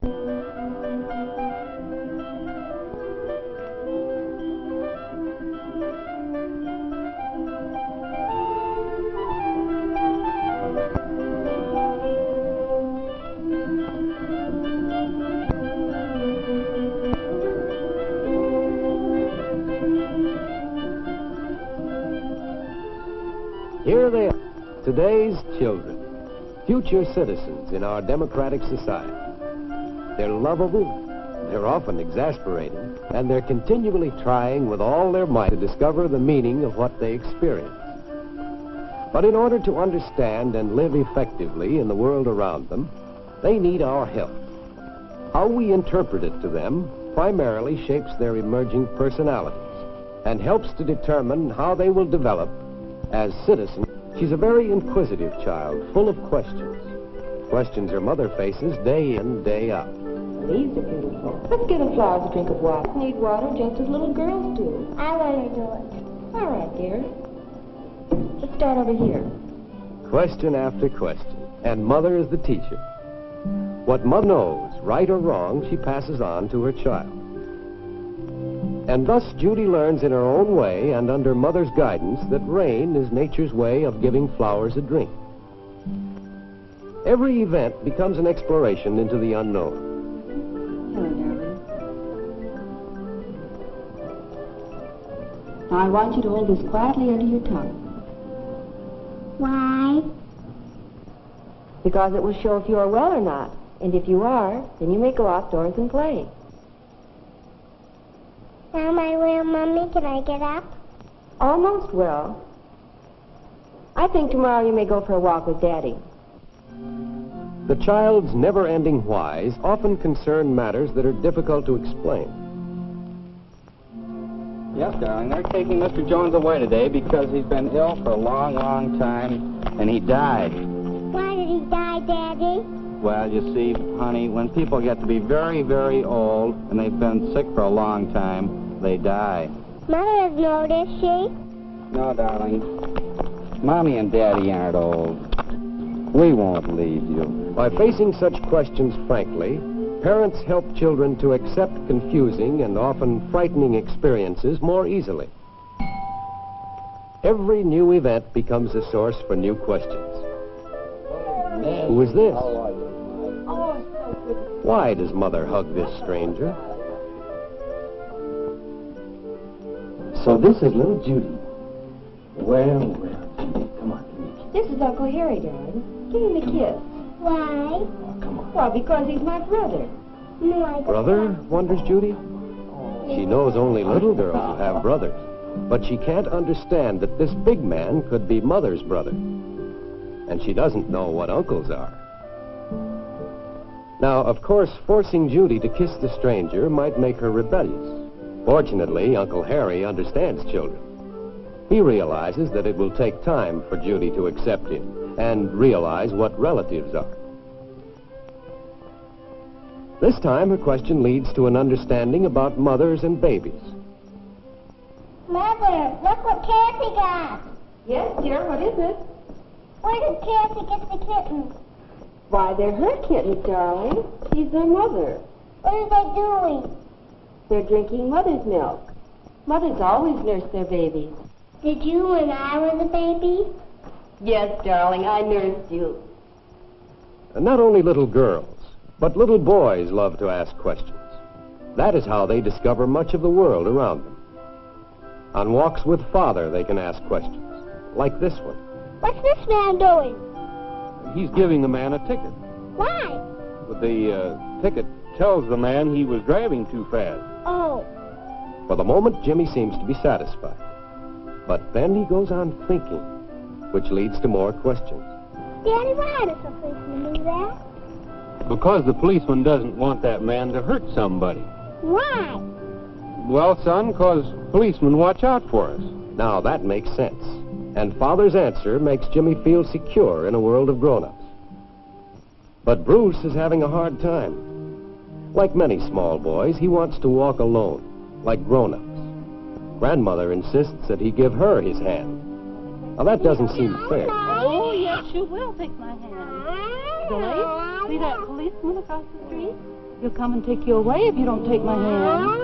Here they are, today's children, future citizens in our democratic society. They're lovable, they're often exasperating, and they're continually trying with all their might to discover the meaning of what they experience. But in order to understand and live effectively in the world around them, they need our help. How we interpret it to them primarily shapes their emerging personalities and helps to determine how they will develop as citizens. She's a very inquisitive child, full of questions. Questions her mother faces day in, day out. These are beautiful. Let's give the flowers a drink of water. Need water just as little girls do. I want to do it. All right, dear. Let's start over here. Question after question. And mother is the teacher. What mother knows, right or wrong, she passes on to her child. And thus Judy learns in her own way and under mother's guidance that rain is nature's way of giving flowers a drink. Every event becomes an exploration into the unknown. Now, I want you to hold this quietly under your tongue. Why? Because it will show if you are well or not. And if you are, then you may go outdoors and play. Now, I real mommy, can I get up? Almost well. I think tomorrow you may go for a walk with Daddy. The child's never-ending whys often concern matters that are difficult to explain. Yes, darling. They're taking Mr. Jones away today because he's been ill for a long, long time, and he died. Why did he die, Daddy? Well, you see, honey, when people get to be very, very old and they've been sick for a long time, they die. Mother doesn't know, does she? No, darling. Mommy and Daddy aren't old. We won't leave you. By facing such questions frankly, parents help children to accept confusing and often frightening experiences more easily. Every new event becomes a source for new questions. Who is this? Why does mother hug this stranger? So this is little Judy. Well, well, Judy, come on. This is Uncle Harry, darling. Give him a kiss. Why? Oh, come on. Well, because he's my brother. No, I don't. Brother, wonders Judy. She knows only little girls who have brothers, but she can't understand that this big man could be mother's brother. And she doesn't know what uncles are. Now, of course, forcing Judy to kiss the stranger might make her rebellious. Fortunately, Uncle Harry understands children. He realizes that it will take time for Judy to accept him and realize what relatives are. This time, her question leads to an understanding about mothers and babies. Mother, look what Kathy got. Yes, dear, what is it? Where did Kathy get the kittens? Why, they're her kittens, darling. She's their mother. What are they doing? They're drinking mother's milk. Mothers always nurse their babies. Did you when I was a baby? Yes, darling, I nursed you. And not only little girls, but little boys love to ask questions. That is how they discover much of the world around them. On walks with father, they can ask questions, like this one. What's this man doing? He's giving the man a ticket. Why? But the uh, ticket tells the man he was driving too fast. Oh, For the moment, Jimmy seems to be satisfied. But then he goes on thinking, which leads to more questions. Daddy, why does the policeman do that? Because the policeman doesn't want that man to hurt somebody. Why? Well, son, 'cause policemen watch out for us. Now that makes sense. And Father's answer makes Jimmy feel secure in a world of grown-ups. But Bruce is having a hard time. Like many small boys, he wants to walk alone, like grown-ups. Grandmother insists that he give her his hand. Now that doesn't seem fair. Oh, yes, you will take my hand. Billy, see that policeman across the street? He'll come and take you away if you don't take my hand.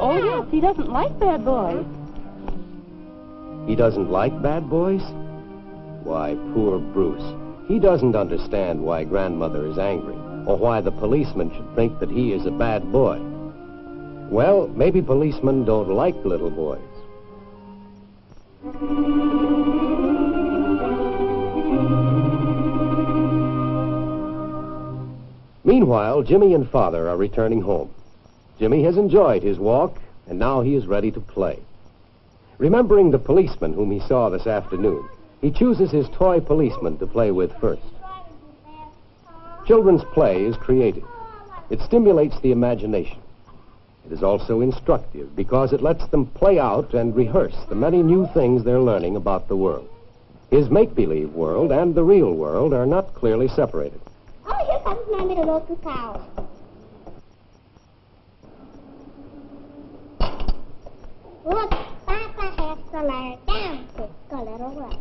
Oh, yes, he doesn't like bad boys. He doesn't like bad boys? Why, poor Bruce. He doesn't understand why grandmother is angry, or why the policeman should think that he is a bad boy. Well, maybe policemen don't like little boys. Meanwhile, Jimmy and Father are returning home. Jimmy has enjoyed his walk, and now he is ready to play. Remembering the policeman whom he saw this afternoon, he chooses his toy policeman to play with first. Children's play is creative. It stimulates the imagination. It is also instructive because it lets them play out and rehearse the many new things they're learning about the world. His make-believe world and the real world are not clearly separated. Oh, here comes to milk the cows. Look, Papa has to lie down to a little rest.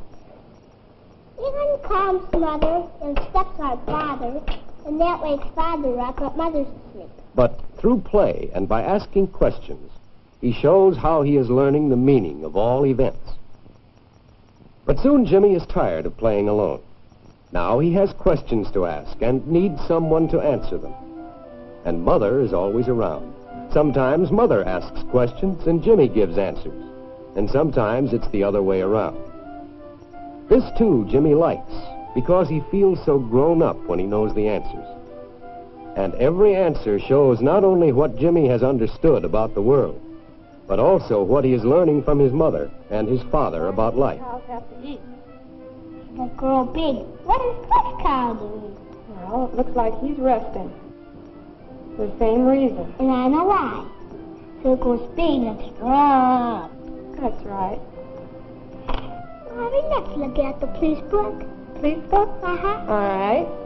Even calms Mother and steps on Father, and that wakes Father up, but Mother's asleep. But through play and by asking questions, he shows how he is learning the meaning of all events. But soon Jimmy is tired of playing alone. Now he has questions to ask and needs someone to answer them. And Mother is always around. Sometimes Mother asks questions and Jimmy gives answers. And sometimes it's the other way around. This, too, Jimmy likes because he feels so grown up when he knows the answers. And every answer shows not only what Jimmy has understood about the world, but also what he is learning from his mother and his father about life. Cows have to eat. The grow big. What is this cow doing? Well, it looks like he's resting. For the same reason. And I know why. So it goes big and strong. That's right. Mommy, let's look at the police book. Police book? Uh-huh. All right.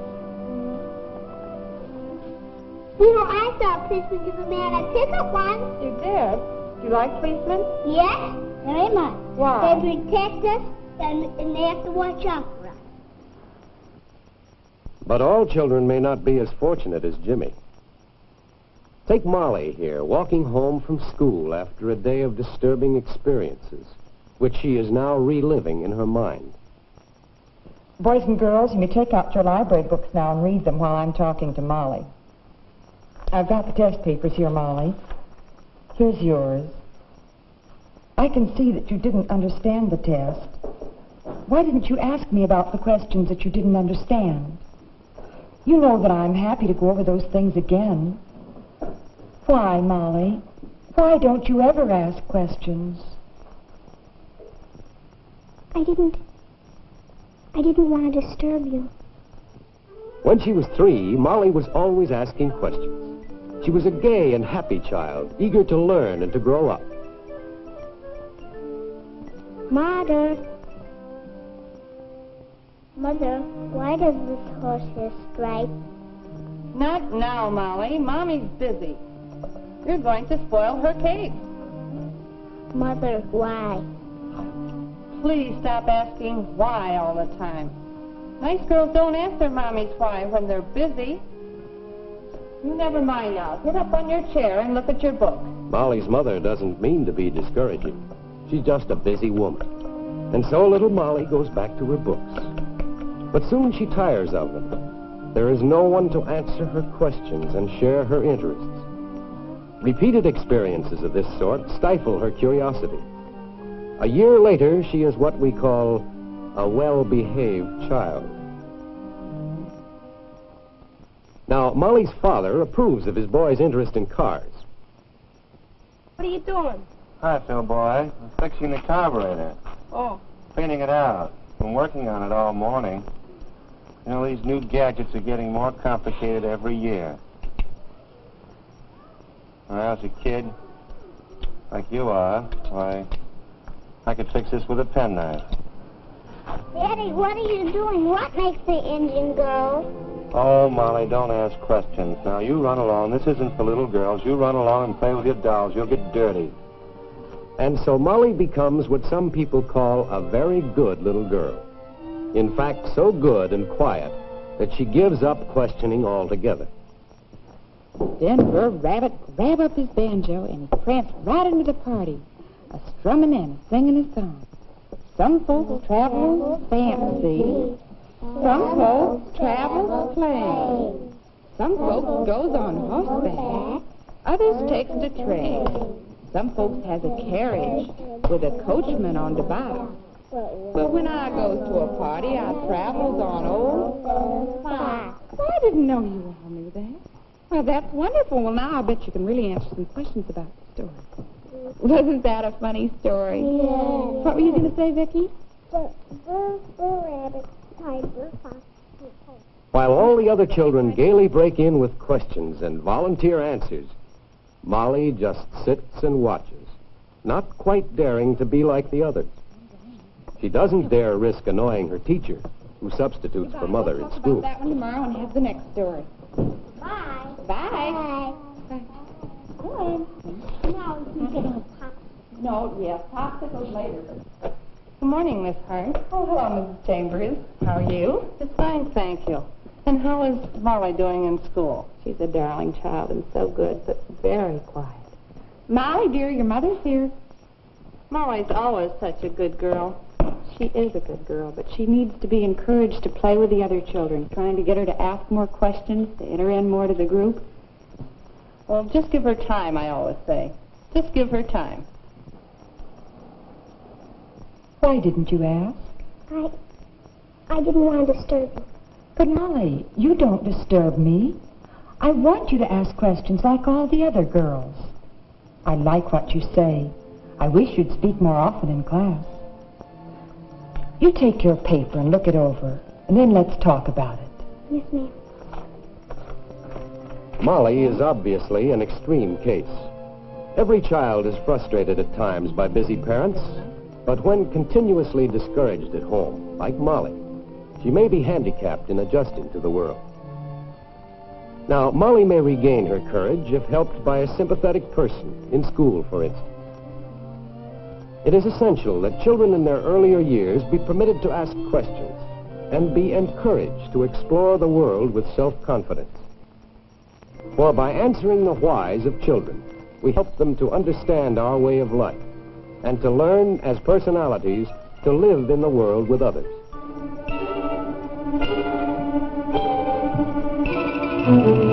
You know, I saw a policeman give a man a ticket once. You did. Do you like policemen? Yes, very much. Why? They protect us, and, and they have to watch out for us. But all children may not be as fortunate as Jimmy. Take Molly here, walking home from school after a day of disturbing experiences, which she is now reliving in her mind. Boys and girls, you may take out your library books now and read them while I'm talking to Molly. I've got the test papers here, Molly. Here's yours. I can see that you didn't understand the test. Why didn't you ask me about the questions that you didn't understand? You know that I'm happy to go over those things again. Why, Molly? Why don't you ever ask questions? I didn't. I didn't want to disturb you. When she was three, Molly was always asking questions. She was a gay and happy child, eager to learn and to grow up. Mother. Mother, why does this horse have stripes? Not now, Molly. Mommy's busy. You're going to spoil her cake. Mother, why? Please stop asking why all the time. Nice girls don't ask their mommies why when they're busy. Never mind now. Sit up on your chair and look at your book. Molly's mother doesn't mean to be discouraging. She's just a busy woman. And so little Molly goes back to her books. But soon she tires of them. There is no one to answer her questions and share her interests. Repeated experiences of this sort stifle her curiosity. A year later, she is what we call a well-behaved child. Now, Molly's father approves of his boy's interest in cars. What are you doing? Hi, Phil boy. I'm fixing the carburetor. Oh, Cleaning it out. Been working on it all morning. You know, these new gadgets are getting more complicated every year. When I was a kid, like you are, why, I could fix this with a penknife. Daddy, what are you doing? What makes the engine go? Oh, Molly, don't ask questions. Now, you run along. This isn't for little girls. You run along and play with your dolls. You'll get dirty. And so Molly becomes what some people call a very good little girl. In fact, so good and quiet that she gives up questioning altogether. Then Brer Rabbit grabbed up his banjo and he pranced right into the party, a strumming and a singing a song. Some folks travel fancy, some folks travel plain. Some folks goes on horseback, others takes the train. Some folks has a carriage with a coachman on the box. But when I goes to a party, I travels on old Well, I didn't know you all knew that. Well, that's wonderful. Well, now I bet you can really answer some questions about the story. Wasn't that a funny story? Yeah. What were you going to say, Vicki? Burr, burr, burr, rabbit, tiger, fox, and hare. While all the other children gaily break in with questions and volunteer answers, Molly just sits and watches, not quite daring to be like the others. She doesn't dare risk annoying her teacher, who substitutes for mother We'll in talk school. about that one tomorrow and have the next story. Bye. Bye. Bye. Good. Now you can have pop. No, yes, popsicles later. Good morning, Miss Hart. Oh, hello, Mrs. Chambers. How are you? Just fine, thank you. And how is Molly doing in school? She's a darling child and so good, but very quiet. Molly, dear, your mother's here. Molly's always such a good girl. She is a good girl, but she needs to be encouraged to play with the other children, trying to get her to ask more questions, to enter in more to the group. Well, just give her time, I always say. Just give her time. Why didn't you ask? I, I didn't want to disturb you. But Molly, you don't disturb me. I want you to ask questions like all the other girls. I like what you say. I wish you'd speak more often in class. You take your paper and look it over, and then let's talk about it. Yes, ma'am. Molly is obviously an extreme case. Every child is frustrated at times by busy parents, but when continuously discouraged at home, like Molly, she may be handicapped in adjusting to the world. Now, Molly may regain her courage if helped by a sympathetic person, in school, for instance. It is essential that children in their earlier years be permitted to ask questions and be encouraged to explore the world with self-confidence. For by answering the whys of children, we help them to understand our way of life and to learn as personalities to live in the world with others. Thank you.